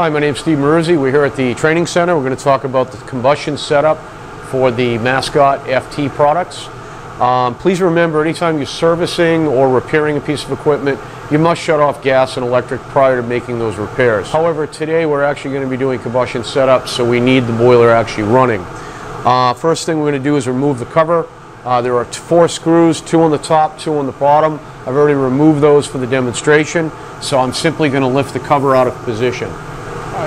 Hi, my name's Steve Moruzzi. We're here at the training center. We're going to talk about the combustion setup for the Mascot FT products. Um, please remember, anytime you're servicing or repairing a piece of equipment, you must shut off gas and electric prior to making those repairs. However, today we're actually going to be doing combustion setup, so we need the boiler actually running. Uh, first thing we're going to do is remove the cover. Uh, there are four screws, two on the top, two on the bottom. I've already removed those for the demonstration, so I'm simply going to lift the cover out of position.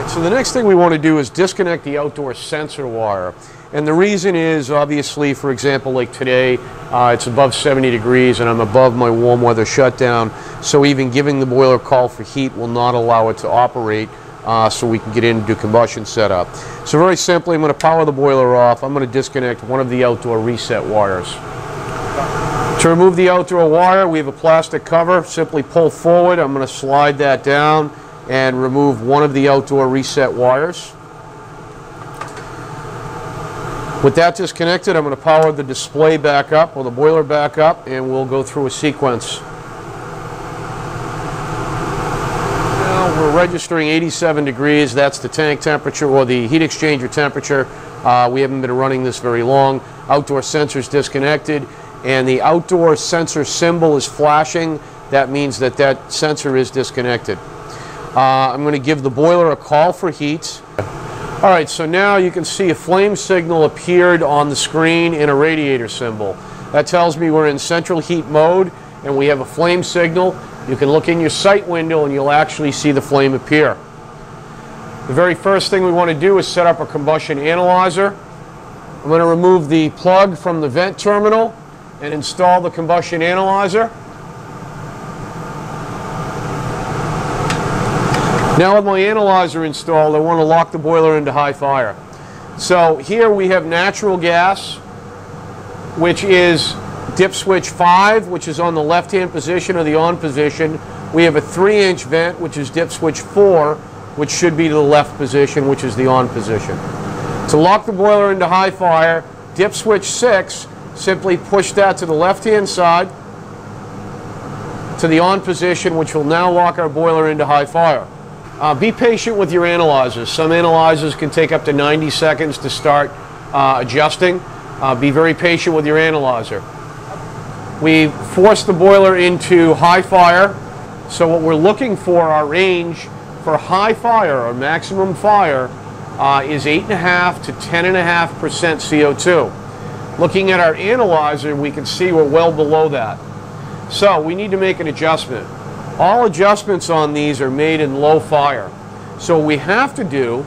Right, so the next thing we want to do is disconnect the outdoor sensor wire. And the reason is obviously, for example, like today, uh, it's above 70 degrees and I'm above my warm weather shutdown. So even giving the boiler call for heat will not allow it to operate uh, so we can get into combustion setup. So very simply, I'm going to power the boiler off. I'm going to disconnect one of the outdoor reset wires. To remove the outdoor wire, we have a plastic cover. Simply pull forward. I'm going to slide that down and remove one of the outdoor reset wires. With that disconnected, I'm going to power the display back up, or the boiler back up, and we'll go through a sequence. Now we're registering 87 degrees. That's the tank temperature, or the heat exchanger temperature. Uh, we haven't been running this very long. Outdoor sensors disconnected, and the outdoor sensor symbol is flashing. That means that that sensor is disconnected. Uh, I'm going to give the boiler a call for heat. All right, so now you can see a flame signal appeared on the screen in a radiator symbol. That tells me we're in central heat mode and we have a flame signal. You can look in your sight window and you'll actually see the flame appear. The very first thing we want to do is set up a combustion analyzer. I'm going to remove the plug from the vent terminal and install the combustion analyzer. Now with my analyzer installed, I want to lock the boiler into high fire. So here we have natural gas, which is dip switch 5, which is on the left-hand position or the on position. We have a 3-inch vent, which is dip switch 4, which should be to the left position, which is the on position. To lock the boiler into high fire, dip switch 6, simply push that to the left-hand side to the on position, which will now lock our boiler into high fire. Uh, be patient with your analyzers. Some analyzers can take up to 90 seconds to start uh, adjusting. Uh, be very patient with your analyzer. We force the boiler into high fire. So what we're looking for, our range for high fire or maximum fire uh, is 8.5 to 10.5% CO2. Looking at our analyzer, we can see we're well below that. So we need to make an adjustment. All adjustments on these are made in low fire. So what we have to do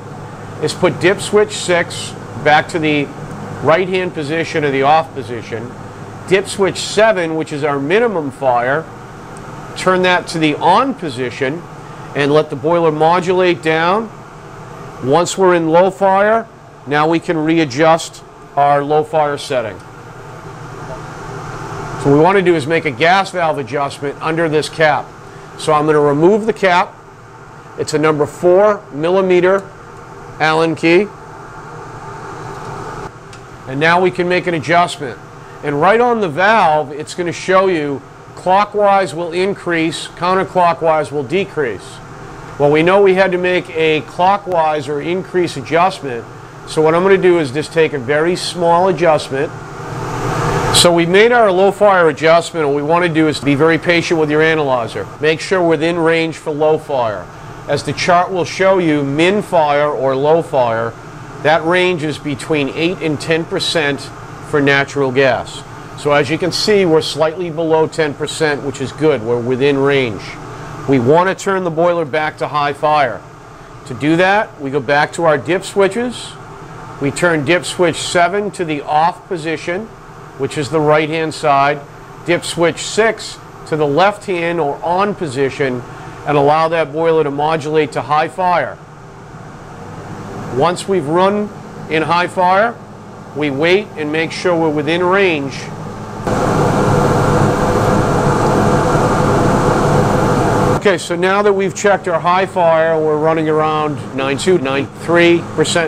is put dip switch 6 back to the right hand position or the off position. Dip switch 7, which is our minimum fire, turn that to the on position and let the boiler modulate down. Once we're in low fire, now we can readjust our low fire setting. So what we want to do is make a gas valve adjustment under this cap. So I'm going to remove the cap. It's a number four millimeter Allen key. And now we can make an adjustment. And right on the valve, it's going to show you clockwise will increase, counterclockwise will decrease. Well, we know we had to make a clockwise or increase adjustment. So what I'm going to do is just take a very small adjustment so we made our low fire adjustment. What we want to do is be very patient with your analyzer. Make sure we're within range for low fire. As the chart will show you, min fire or low fire, that range is between 8 and 10% for natural gas. So as you can see, we're slightly below 10%, which is good. We're within range. We want to turn the boiler back to high fire. To do that, we go back to our dip switches. We turn dip switch 7 to the off position which is the right hand side, dip switch 6 to the left hand or on position and allow that boiler to modulate to high fire. Once we've run in high fire, we wait and make sure we're within range. Okay, so now that we've checked our high fire, we're running around 92, 93%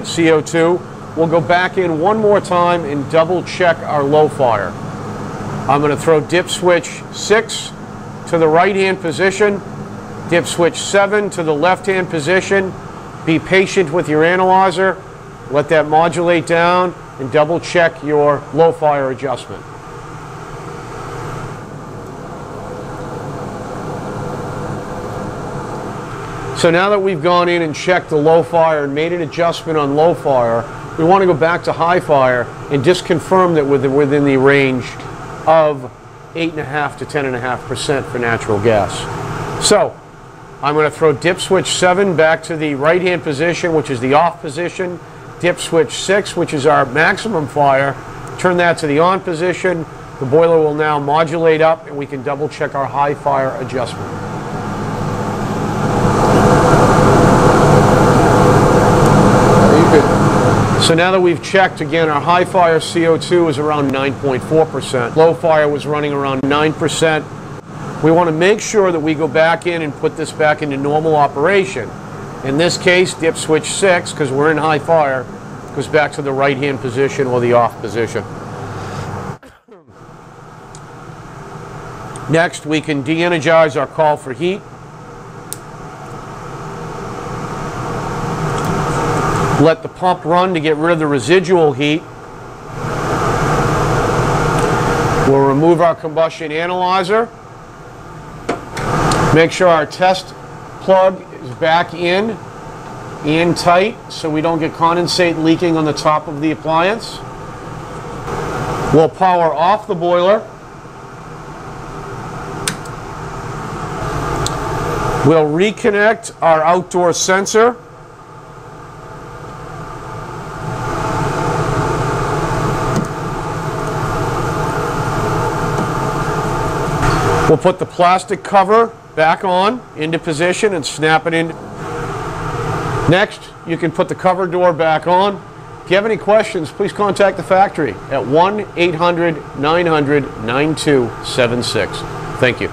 CO2. We'll go back in one more time and double check our low fire. I'm going to throw dip switch 6 to the right hand position, dip switch 7 to the left hand position, Be patient with your analyzer, let that modulate down, and double check your low fire adjustment. So now that we've gone in and checked the low fire and made an adjustment on low fire, we want to go back to high fire and just confirm that we're within the range of 8.5 to 10.5% for natural gas. So I'm going to throw dip switch 7 back to the right hand position, which is the off position. Dip switch 6, which is our maximum fire. Turn that to the on position. The boiler will now modulate up and we can double check our high fire adjustment. So now that we've checked, again, our high fire CO2 is around 9.4%. Low fire was running around 9%. We want to make sure that we go back in and put this back into normal operation. In this case, dip switch 6, because we're in high fire, goes back to the right-hand position or the off position. Next, we can de-energize our call for heat. Let the pump run to get rid of the residual heat. We'll remove our combustion analyzer. Make sure our test plug is back in and tight so we don't get condensate leaking on the top of the appliance. We'll power off the boiler. We'll reconnect our outdoor sensor. We'll put the plastic cover back on into position and snap it in. Next, you can put the cover door back on. If you have any questions, please contact the factory at 1-800-900-9276. Thank you.